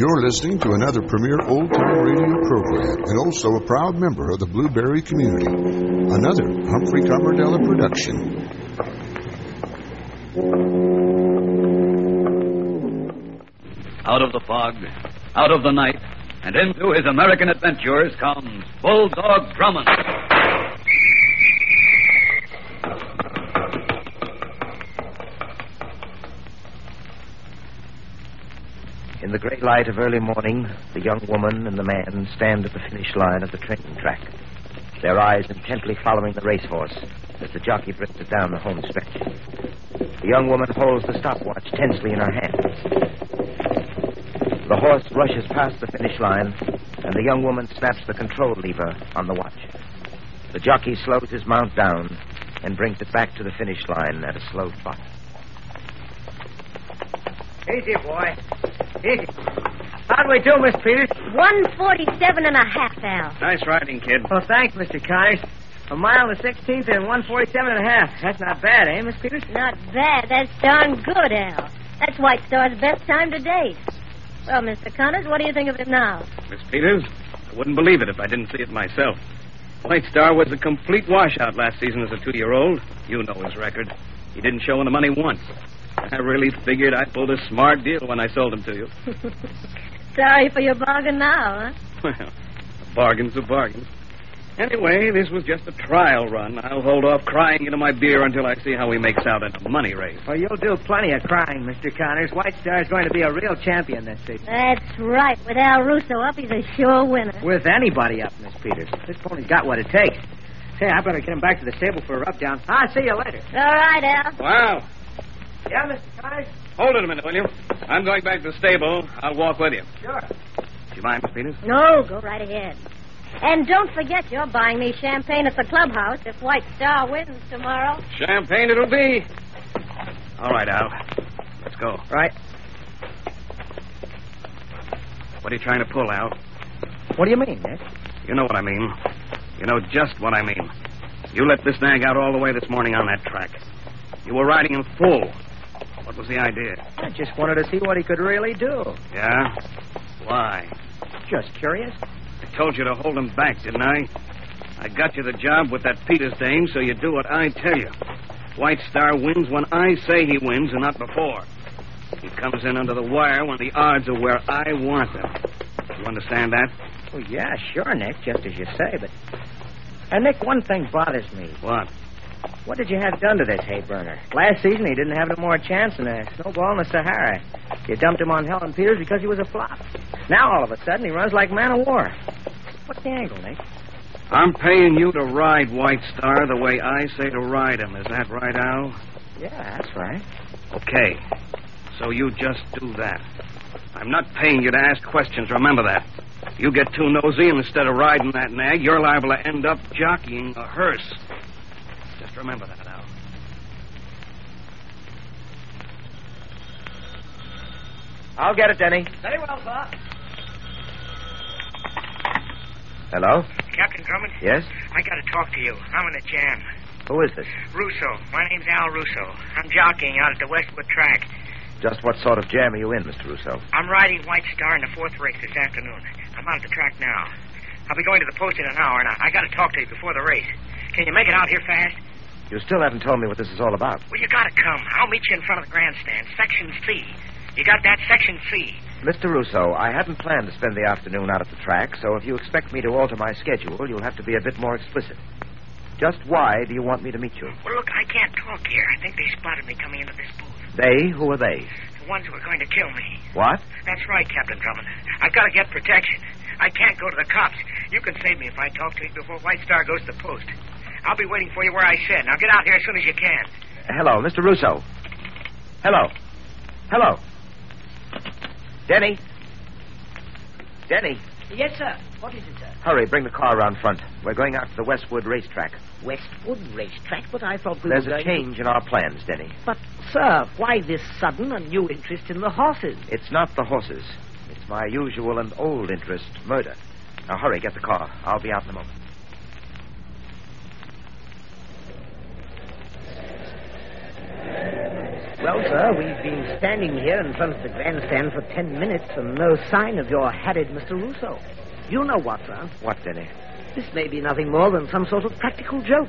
You're listening to another premier old time radio program and also a proud member of the Blueberry community. Another Humphrey Carberdella production. Out of the fog, out of the night, and into his American adventures comes Bulldog Drummond. In the great light of early morning, the young woman and the man stand at the finish line of the training track, their eyes intently following the racehorse as the jockey it down the home stretch. The young woman holds the stopwatch tensely in her hands. The horse rushes past the finish line, and the young woman snaps the control lever on the watch. The jockey slows his mount down and brings it back to the finish line at a slow trot. Easy, boy. Easy. How'd we do, Miss Peters? 147 and a half, Al. Nice riding, kid. Well, thanks, Mr. Connors. A mile and the 16th and 147 and a half. That's not bad, eh, Miss Peters? Not bad. That's darn good, Al. That's White Star's best time to date. Well, Mr. Connors, what do you think of it now? Miss Peters, I wouldn't believe it if I didn't see it myself. White Star was a complete washout last season as a two year old. You know his record. He didn't show in the money once. I really figured I pulled a smart deal when I sold him to you. Sorry for your bargain now, huh? Well, a bargain's a bargain. Anyway, this was just a trial run. I'll hold off crying into my beer until I see how he makes out in a money race. Well, you'll do plenty of crying, Mr. Connors. White Star's going to be a real champion this season. That's right. With Al Russo up, he's a sure winner. With anybody up, Miss Peters. This pony's got what it takes. Say, I better get him back to the stable for a rub down. I'll see you later. All right, Al. Wow. Yeah, Mr. Connors? Hold it a minute, will you? I'm going back to the stable. I'll walk with you. Sure. Do you mind, Miss Peters? No, go right ahead. And don't forget you're buying me champagne at the clubhouse if White Star wins tomorrow. Champagne it'll be. All right, Al. Let's go. Right. What are you trying to pull, Al? What do you mean, Nick? You know what I mean. You know just what I mean. You let this nag out all the way this morning on that track. You were riding him full. What was the idea? I just wanted to see what he could really do. Yeah? Why? Just curious. I told you to hold him back, didn't I? I got you the job with that Peters dame, so you do what I tell you. White Star wins when I say he wins and not before. He comes in under the wire when the odds are where I want them. You understand that? Well, yeah, sure, Nick, just as you say, but. Uh, Nick, one thing bothers me. What? What did you have done to this hay burner? Last season, he didn't have no more chance than a snowball in the Sahara. You dumped him on Helen Peters because he was a flop. Now, all of a sudden, he runs like Man o' War. What's the angle, Nick? I'm paying you to ride White Star the way I say to ride him. Is that right, Al? Yeah, that's right. Okay. So you just do that. I'm not paying you to ask questions. Remember that. You get too nosy, and instead of riding that nag, you're liable to end up jockeying a hearse. Just remember that, Al. I'll get it, Denny. Very well, sir. Hello? Captain Drummond? Yes? I gotta talk to you. I'm in a jam. Who is this? Russo. My name's Al Russo. I'm jockeying out at the Westwood track. Just what sort of jam are you in, Mr. Russo? I'm riding White Star in the fourth race this afternoon. I'm out at the track now. I'll be going to the post in an hour, and I, I gotta talk to you before the race. Can you make it out here fast? You still haven't told me what this is all about. Well, you gotta come. I'll meet you in front of the grandstand, Section C. You got that? Section C. Mr. Russo, I hadn't planned to spend the afternoon out at the track, so if you expect me to alter my schedule, you'll have to be a bit more explicit. Just why do you want me to meet you? Well, look, I can't talk here. I think they spotted me coming into this booth. They? Who are they? The ones who are going to kill me. What? That's right, Captain Drummond. I've got to get protection. I can't go to the cops. You can save me if I talk to you before White Star goes to the post. I'll be waiting for you where I said. Now get out here as soon as you can. Hello, Mr. Russo. Hello. Hello. Denny. Denny, Yes, sir. What is it, sir? hurry, bring the car around front. We're going out to the Westwood racetrack. Westwood Racetrack, but I thought we There's were a going change in our plans, Denny. But, sir, why this sudden and new interest in the horses? It's not the horses. It's my usual and old interest, murder. Now hurry, get the car. I'll be out in a moment. Well, sir, we've been standing here in front of the grandstand for ten minutes and no sign of your harried Mr. Russo. You know what, sir? What, Denny? This may be nothing more than some sort of practical joke.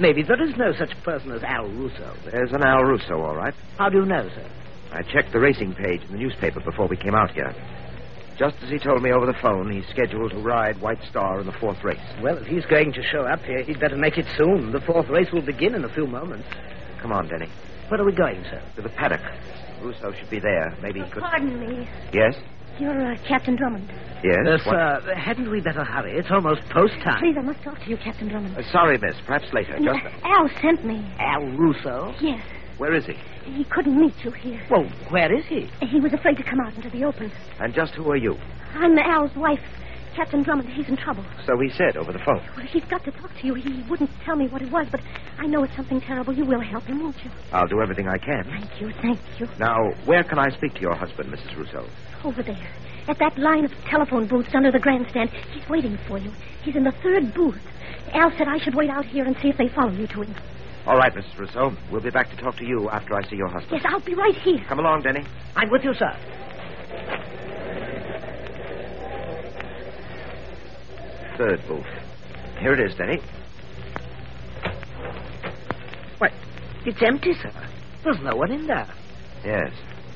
Maybe there is no such person as Al Russo. There's an Al Russo, all right. How do you know, sir? I checked the racing page in the newspaper before we came out here. Just as he told me over the phone, he's scheduled to ride White Star in the fourth race. Well, if he's going to show up here, he'd better make it soon. The fourth race will begin in a few moments. Come on, Denny. Where are we going, sir? To the paddock. Russo should be there. Maybe he could. Pardon me. Yes? You're uh, Captain Drummond. Yes? Uh, What- sir, hadn't we better hurry? It's almost post time. Please, I must talk to you, Captain Drummond. Uh, sorry, miss. Perhaps later. Just. Al sent me. Al Russo? Yes. Where is he? He couldn't meet you here. Well, where is he? He was afraid to come out into the open. And just who are you? I'm Al's wife, Captain Drummond. He's in trouble. So he said over the phone. Well, he's got to talk to you. He wouldn't tell me what it was, but I know it's something terrible. You will help him, won't you? I'll do everything I can. Thank you, thank you. Now, where can I speak to your husband, Mrs. Russo? Over there, at that line of telephone booths under the grandstand. He's waiting for you. He's in the third booth. Al said I should wait out here and see if they follow you to him. All right, Mrs. Russo. We'll be back to talk to you after I see your husband. Yes, I'll be right here. Come along, Denny. I'm with you, sir. Third booth. Here it is, Denny. What? It's empty, sir. There's no one in there. Yes.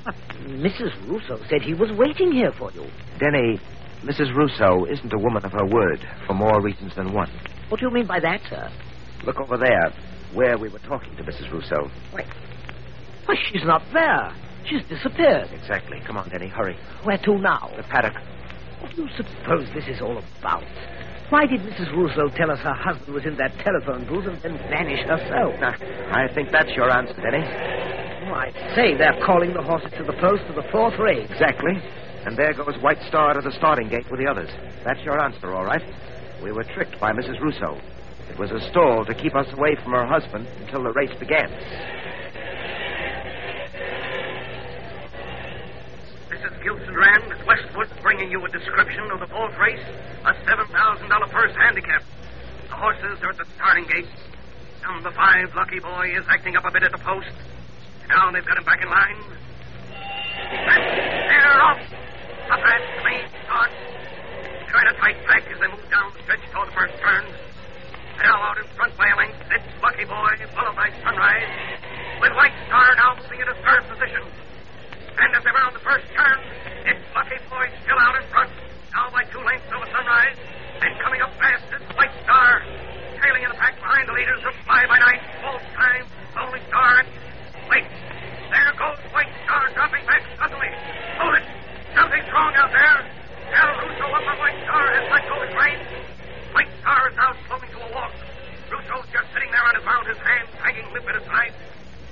Ah, but Mrs. Russo said he was waiting here for you. Denny, Mrs. Russo isn't a woman of her word for more reasons than one. What do you mean by that, sir? Look over there, where we were talking to Mrs. Russo. Wait. Why, she's not there. She's disappeared. Exactly. Come on, Denny, hurry. Where to now? The paddock. What do you suppose this is all about? Why did Mrs. Russo tell us her husband was in that telephone booth and then vanish herself? Now, I think that's your answer, Denny. Oh, I say they're calling the horses to the post for the fourth race. Exactly. And there goes White Star to the starting gate with the others. That's your answer, all right. We were tricked by Mrs. Russo. It was a stall to keep us away from her husband until the race began. Gilson at Westwood bringing you a description of the fourth race, a $7,000 purse handicap. The horses are at the starting gate. Number five, Lucky Boy, is acting up a bit at the post. Now they've got him back in line. And they're off. A fast, clean start. Trying to tight back as they move down the stretch toward the first turn. Now out in front by a length, it's Lucky Boy, followed by Sunrise, with White Star now moving into third position. And as they round the first turn, it's Lucky Boy still out in front, now by two lengths over Sunrise, and coming up fast is White Star. Trailing in the pack behind the leaders of Fly by Night, both Time, only Star. Wait, there goes White Star dropping back suddenly. Hold it, something's wrong out there. Al Russo up on White Star has let go his reins. White Star is now slowing to a walk. Russo's just sitting there on the ground, his hands hanging limp at his side.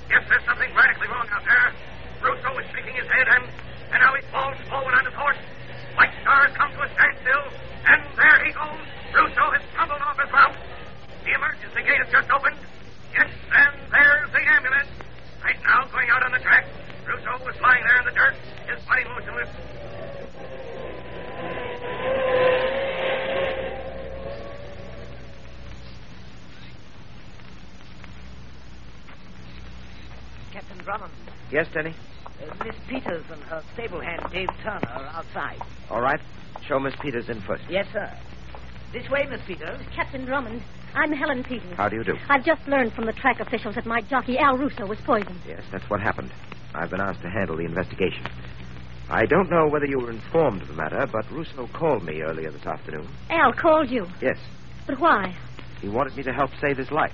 Yes, there's something radically wrong out there. Russo is shaking his head, and, and now he falls forward on his horse. White Star come to a standstill, and there he goes. Russo has tumbled off his mount. The emergency gate has just opened. Yes, and there's the ambulance. Right now, going out on the track. Russo was lying there in the dirt, his body motionless. Drummond, Yes, Denny? uh, Miss Peters and her stable hand, Dave Turner, are outside. All right. Show Miss Peters in first. Yes, sir. This way, Miss Peters. Captain Drummond, I'm Helen Peters. How do you do? I've just learned from the track officials that my jockey, Al Russo, was poisoned. Yes, that's what happened. I've been asked to handle the investigation. I don't know whether you were informed of the matter, but Russo called me earlier this afternoon. Al called you. Yes. But why? He wanted me to help save his life.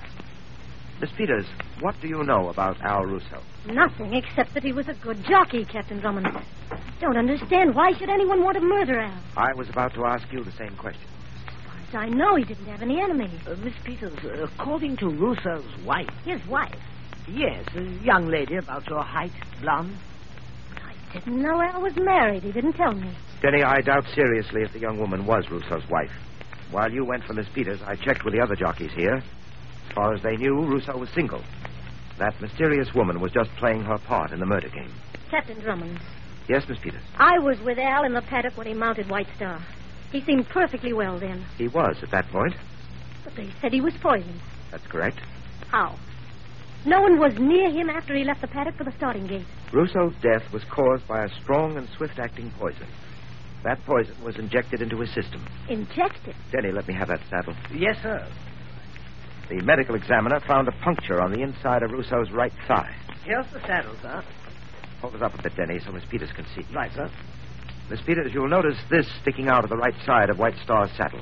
Miss Peters, what do you know about Al Russo? Nothing except that he was a good jockey, Captain Drummond. I Don't understand. Why should anyone want to murder Al? I was about to ask you the same question. As I know he didn't have any enemies. Uh, Miss Peters, uh, according to Russo's wife, His wife. yes, a young lady about your height, blonde. I didn't know Al was married. He didn't tell me. Denny, I doubt seriously if the young woman was Russo's wife. While you went for Miss Peters, I checked with the other jockeys here. As far as they knew, Russo was single. That mysterious woman was just playing her part in the murder game. Captain Drummond, Yes, Miss Peters? I was with Al in the paddock when he mounted White Star. He seemed perfectly well then, He was at that point. but they said he was poisoned. That's correct. How? No one was near him after he left the paddock for the starting gate. Russo's death was caused by a strong and swift acting poison. That poison was injected into his system. Injected. Denny, let me have that saddle. Yes, sir. The medical examiner found a puncture on the inside of Russo's right thigh. Here's the saddle, sir. Hold it up a bit, Denny, so Miss Peters can see. Right, sir. Miss Peters, you'll notice this sticking out of the right side of White Star's saddle.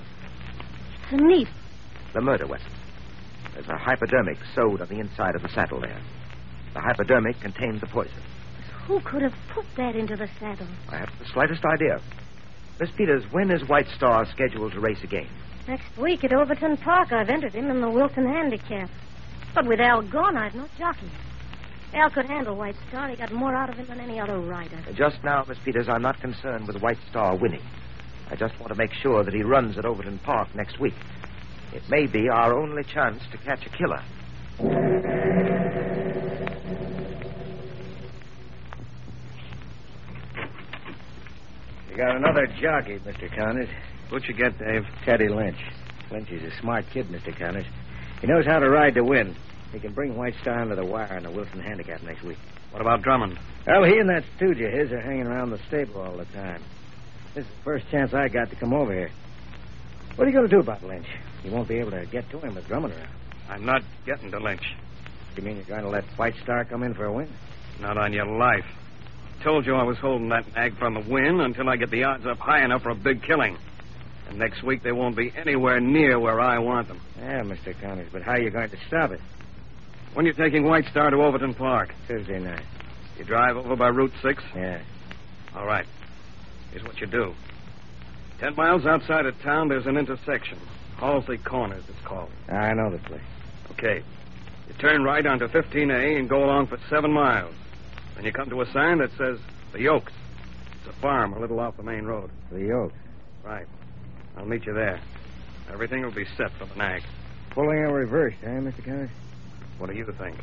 It's a knife. The murder weapon. There's a hypodermic sewed on the inside of the saddle there. The hypodermic contains the poison. Who could have put that into the saddle? I haven't the slightest idea. Miss Peters, when is White Star scheduled to race again? Next week at Overton Park, I've entered him in the Wilton Handicap. But with Al gone, I've no jockey. Al could handle White Star. He got more out of him than any other rider. Just now, Miss Peters, I'm not concerned with White Star winning. I just want to make sure that he runs at Overton Park next week. It may be our only chance to catch a killer. You got another jockey, Mr. Connors. What'd you get, Dave? Teddy Lynch. Lynch is a smart kid, Mr. Connors. He knows how to ride to win. He can bring White Star under the wire in the Wilson Handicap next week. What about Drummond? Well, he and that stooge of his are hanging around the stable all the time. This is the first chance I got to come over here. What are you going to do about Lynch? You won't be able to get to him with Drummond around. I'm not getting to Lynch. You mean you're going to let White Star come in for a win? Not on your life. Told you I was holding that nag from the win until I get the odds up high enough for a big killing. And next week they won't be anywhere near where I want them. Yeah, Mr. Connors, but how are you going to stop it? When you're taking White Star to Overton Park, Tuesday night. you drive over by Route 6? Yeah. All right. Here's what you do. Ten miles outside of town, there's an intersection. Halsey Corners, it's called. I know the place. Okay. You turn right onto 15A and go along for seven miles. Then you come to a sign that says The Yokes. It's a farm a little off the main road. The yoke. Right. I'll meet you there. Everything will be set for the nag. Pulling a reverse, eh, Mr. Connors? What do you think?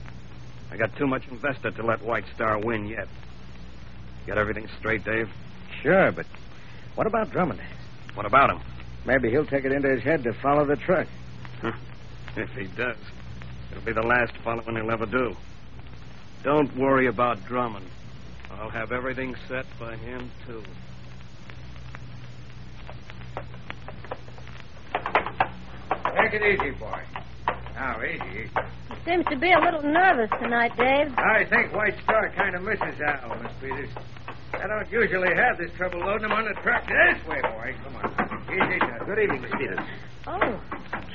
I got too much invested to let White Star win yet. Got everything straight, Dave? Sure, but what about Drummond? What about him? Maybe he'll take it into his head to follow the truck. If he does, it'll be the last following he'll ever do. Don't worry about Drummond. I'll have everything set for him, too. Take it easy, boy. Now, easy. He seems to be a little nervous tonight, Dave. I think White Star kind of misses Al, Miss Peters. I don't usually have this trouble loading him on the truck this way, boy. Come on. Easy, now. Good evening, Miss Peters. Oh,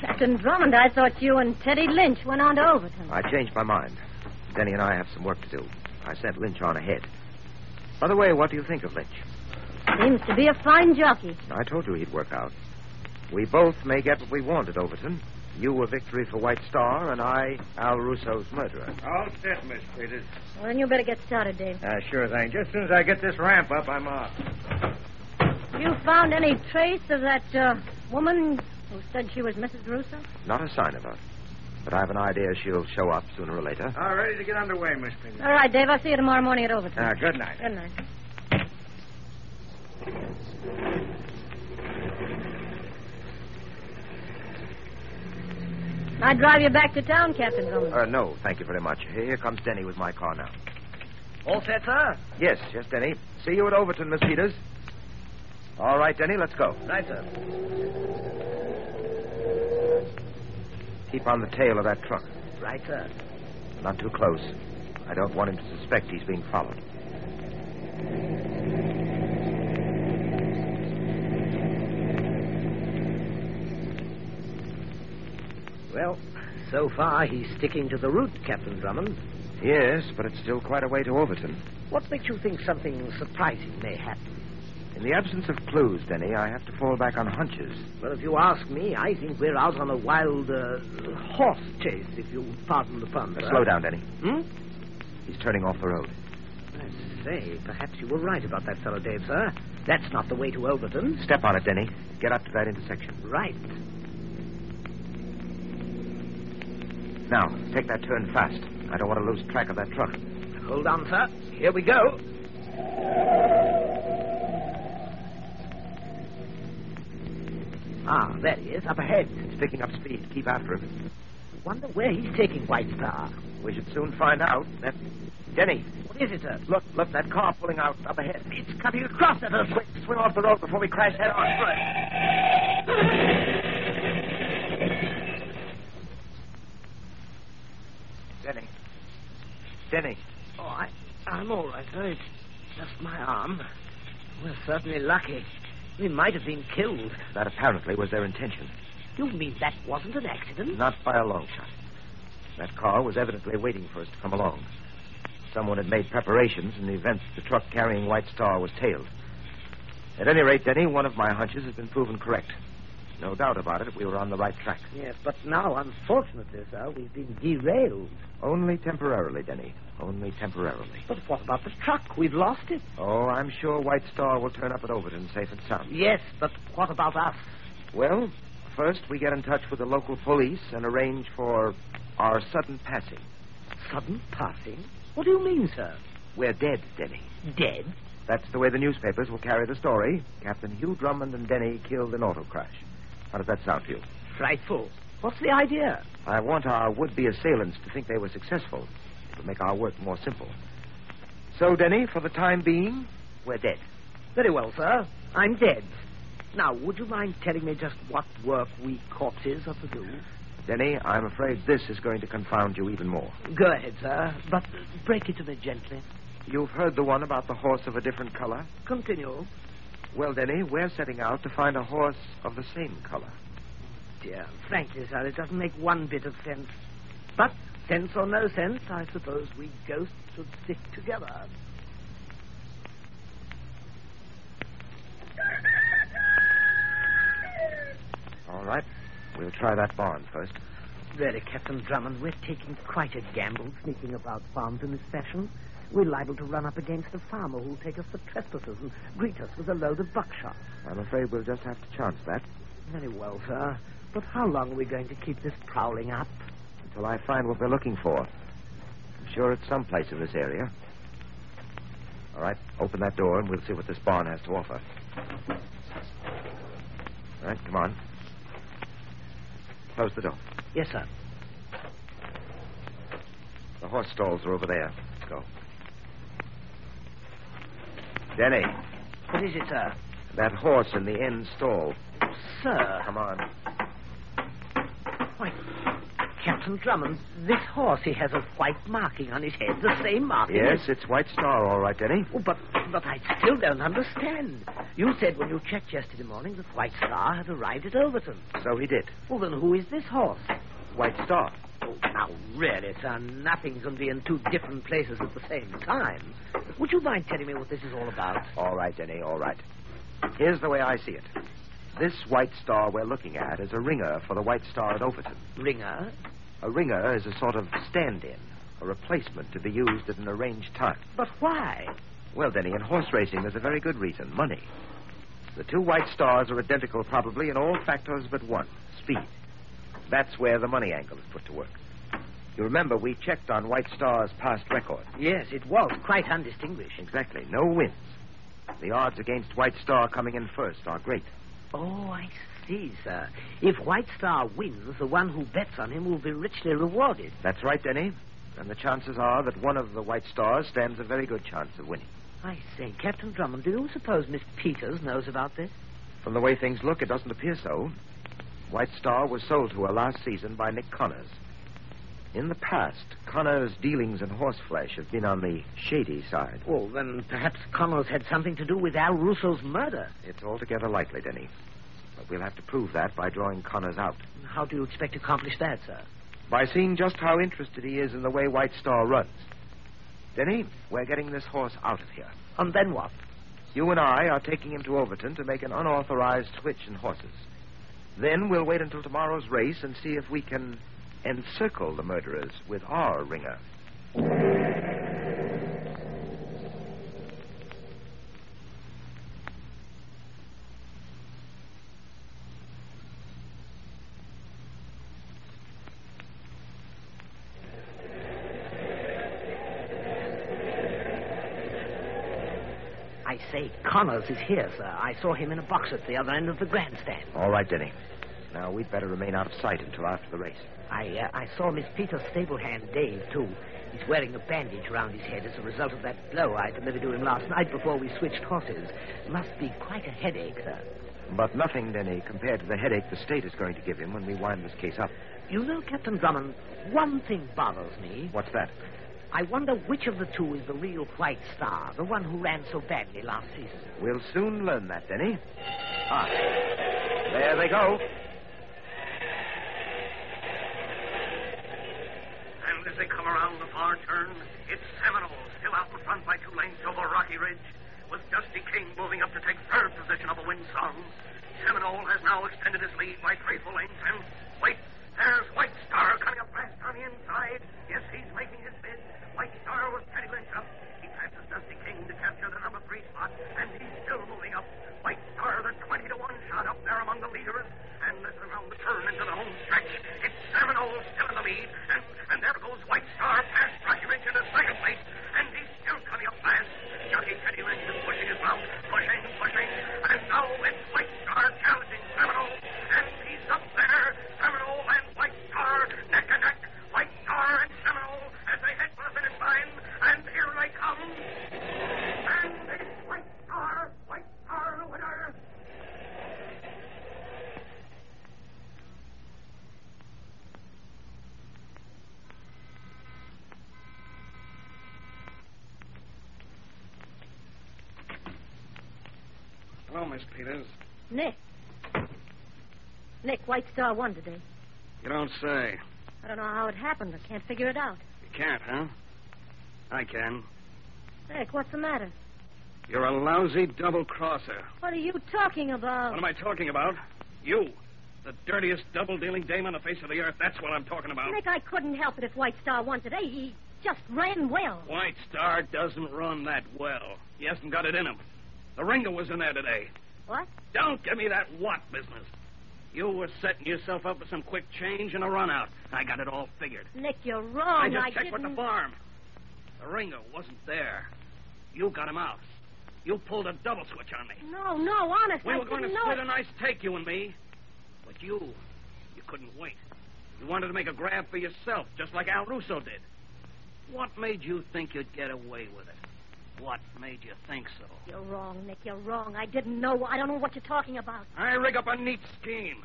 Captain Drummond, I thought you and Teddy Lynch went on to Overton. I changed my mind. Denny and I have some work to do. I sent Lynch on ahead. By the way, what do you think of Lynch? Seems to be a fine jockey. I told you he'd work out. We both may get what we want at Overton. You a victory for White Star, and I, Al Russo's murderer. All set, Miss Peters. Well, then you better get started, Dave. Uh, sure thing. Just as soon as I get this ramp up, I'm off. You found any trace of that uh, woman who said she was Mrs. Russo? Not a sign of her. But I have an idea she'll show up sooner or later. All ready to get underway, Miss Peters. All right, Dave. I'll see you tomorrow morning at Overton. Uh, good night. Good night. I drive you back to town, Captain Drummond. Uh, no, thank you very much. Here comes Denny with my car now. All set, sir? Yes, yes, Denny. See you at Overton, Miss Peters. All right, Denny, let's go. Right, sir. Keep on the tail of that truck. Right, sir. Not too close. I don't want him to suspect he's being followed. Well, so far he's sticking to the route, Captain Drummond. Yes, but it's still quite a way to Overton. What makes you think something surprising may happen? In the absence of clues, Denny, I have to fall back on hunches. Well, if you ask me, I think we're out on a wild uh, horse chase, if you'll pardon the pun. Uh, slow down, Denny. Hmm? He's turning off the road. I say, perhaps you were right about that fellow, Dave, sir. That's not the way to Overton. Step on it, Denny. Get up to that intersection. Right. Now, take that turn fast. I don't want to lose track of that truck. Hold on, sir. Here we go. Ah, there he is, up ahead. It's picking up speed. Keep after him. Wonder where he's taking White Star. We should soon find out. That Denny, What is it, sir? look, look, that car pulling out up ahead. It's cutting across at us. Quick, swing off the road before we crash head on. Denny. Denny. Oh, I, I'm all right, sir. It's just my arm. We're certainly lucky. We might have been killed. That apparently was their intention. You mean that wasn't an accident? Not by a long shot. That car was evidently waiting for us to come along. Someone had made preparations in the event the truck carrying White Star was tailed. At any rate, Denny, one of my hunches has been proven correct. No doubt about it, we were on the right track. Yes, but now, unfortunately, sir, we've been derailed. Only temporarily, Denny. Only temporarily. But what about the truck? We've lost it. Oh, I'm sure White Star will turn up at Overton safe and sound. Yes, but what about us? Well, first we get in touch with the local police and arrange for our sudden passing. Sudden passing? What do you mean, sir? We're dead, Denny. Dead? That's the way the newspapers will carry the story. Captain Hugh Drummond and Denny killed in auto crash. How does that sound to you? Frightful. What's the idea? I want our would-be assailants to think they were successful. It will make our work more simple. So, Denny, for the time being, we're dead. Very well, sir. I'm dead. Now, would you mind telling me just what work we corpses are to do? Denny, I'm afraid this is going to confound you even more. Go ahead, sir, but break it to me gently. You've heard the one about the horse of a different color? Continue. Well, Denny, we're setting out to find a horse of the same color. Dear, frankly, sir, it doesn't make one bit of sense. But, sense or no sense, I suppose we ghosts should stick together. All right. We'll try that barn first. Really, Captain Drummond, we're taking quite a gamble sneaking about farms in this fashion. We're liable to run up against a farmer who'll take us for trespassers and greet us with a load of buckshot. I'm afraid we'll just have to chance that Very well, sir. But how long are we going to keep this prowling up? until I find what we're looking for. I'm sure it's some place in this area. All right, open that door and we'll see what this barn has to offer. All right, come on. Close the door. Yes, sir. The horse stalls are over there. Let's go. Denny, What is it, sir? that horse in the end stall. Sir. Come on. Why, Captain Drummond, this horse, he has a white marking on his head, the same marking. Yes, it's White Star, all right, Denny. Oh, but, but I still don't understand. You said when you checked yesterday morning that White Star had arrived at Overton. So he did. Well, then who is this horse? White Star. Oh, now, really, sir, nothing can be in two different places at the same time. Would you mind telling me what this is all about? All right, Denny, all right. Here's the way I see it. This White Star we're looking at is a ringer for the White Star at Overton. Ringer? A ringer is a sort of stand-in, a replacement to be used at an arranged time. But why? Well, Denny, in horse racing, there's a very good reason money. The two White Stars are identical, probably, in all factors but one speed. That's where the money angle is put to work. You remember, we checked on White Star's past record. Yes, it was quite undistinguished. Exactly. No wins. The odds against White Star coming in first are great. Oh, I see, sir. If White Star wins, the one who bets on him will be richly rewarded. That's right, Denny. And the chances are that one of the White Stars stands a very good chance of winning. I say, Captain Drummond, do you suppose Miss Peters knows about this? From the way things look, it doesn't appear so. White Star was sold to her last season by Nick Connors. In the past, Connors' dealings in horseflesh have been on the shady side. Well, then perhaps Connors had something to do with Al Russo's murder. It's altogether likely, Denny. But we'll have to prove that by drawing Connors out. How do you expect to accomplish that, sir? By seeing just how interested he is in the way White Star runs. Denny, we're getting this horse out of here. And then what? You and I are taking him to Overton to make an unauthorized switch in horses. Then we'll wait until tomorrow's race and see if we can encircle the murderers with our ringer. I say, Connors is here, sir. I saw him in a box at the other end of the grandstand. All right, Denny. Now, we'd better remain out of sight until after the race. I uh, I saw Miss Peter's stable hand, Dave, too. He's wearing a bandage around his head as a result of that blow I delivered to him last night before we switched horses. Must be quite a headache, sir. But nothing, Denny, compared to the headache the state is going to give him when we wind this case up. You know, Captain Drummond, one thing bothers me. What's that? I wonder which of the two is the real White Star, the one who ran so badly last season. We'll soon learn that, Denny. Ah, there they go. And as they come around the far turn, it's Seminole still out in front by two lengths over Rocky Ridge, with Dusty King moving up to take third position of over Windsong. Seminole has now extended his lead by three full lengths, and wait, there's White Star coming up fast on the inside. Yes, he's making his bid. White Star was 20 lengths up. He passes Dusty King to capture the number three spot, and he's still moving up. White Star, the 20 to 1 shot up there among the leaders. And as around the turn into the home stretch, it's Seminole still in the lead, and, and there goes White Star past Rocky Ridge into second place, and he's still coming up fast. Jockey Teddy Lynch is pushing his mount, pushing, pushing, and now it's White Star challenging Seminole, and he's up there. Seminole and White Star neck and neck. White Star and Seminole as they head for the finish line, and here they come. And it's White Star, White Star the winner. Miss Peters. Nick. Nick, White Star won today. You don't say. I don't know how it happened. I can't figure it out. You can't, huh? I can. Nick, what's the matter? You're a lousy double crosser. What are you talking about? What am I talking about? You. The dirtiest double dealing dame on the face of the earth. That's what I'm talking about. Nick, I couldn't help it if White Star won today. He just ran well. White Star doesn't run that well. He hasn't got it in him. The ringer was in there today. What? Don't give me that what business. You were setting yourself up for some quick change and a run out. I got it all figured. Nick, you're wrong. I just checked didn't... with the farm. The ringer wasn't there. You got him out. You pulled a double switch on me. No, no, honest. We I were going to split know a nice take, you and me. But you, you couldn't wait. You wanted to make a grab for yourself, just like Al Russo did. What made you think you'd get away with it? What made you think so? You're wrong, Nick. You're wrong. I didn't know. I don't know what you're talking about. I rig up a neat scheme.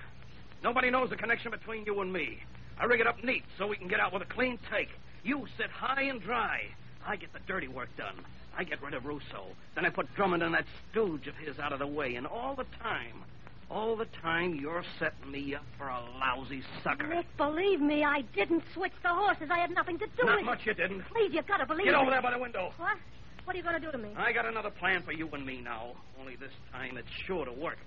Nobody knows the connection between you and me. I rig it up neat so we can get out with a clean take. You sit high and dry. I get the dirty work done. I get rid of Russo. Then I put Drummond and that stooge of his out of the way. And all the time, all the time, you're setting me up for a lousy sucker. Nick, believe me, I didn't switch the horses. I had nothing to do Not with it. much you didn't. Please, you've got to believe Get me. over there by the window. What? What are you going to do to me? I got another plan for you and me now. Only this time it's sure to work.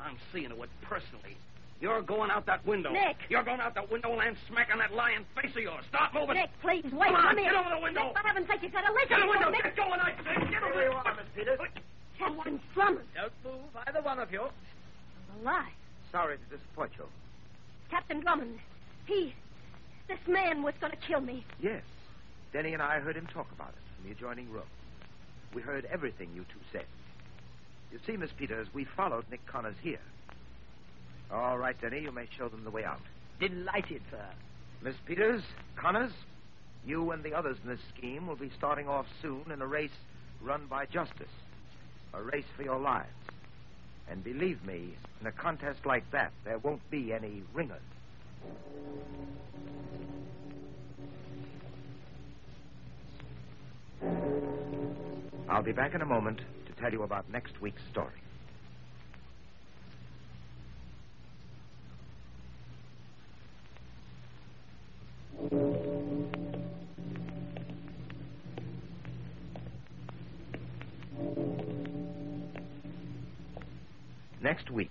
I'm seeing to it personally. You're going out that window. Nick. You're going out that window and land smack on that lying face of yours. Stop moving. Nick, please, wait. Come on, Come here. get over the window. Nick, for heaven's sake, you've got to listen. Get the to window. me, Nick. Get going, I say. Get over Here you are, Miss Peters. Captain Drummond. Don't move, either one of you. I'm Alive. Sorry to disappoint you. Captain Drummond. He. This man was going to kill me. Yes. Denny and I heard him talk about it in the adjoining room. We heard everything you two said. You see, Miss Peters, we followed Nick Connors here. All right, Denny, you may show them the way out. Delighted, sir. Miss Peters, Connors, you and the others in this scheme will be starting off soon in a race run by justice. A race for your lives. And believe me, in a contest like that, there won't be any ringers. I'll be back in a moment to tell you about next week's story. Next week,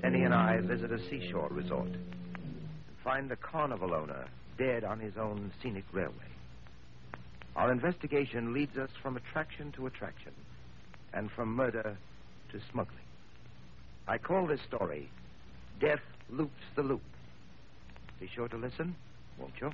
Denny and I visit a seashore resort and find the carnival owner dead on his own scenic railway. Our investigation leads us from attraction to attraction and from murder to smuggling. I call this story Death Loops the Loop. Be sure to listen, won't you?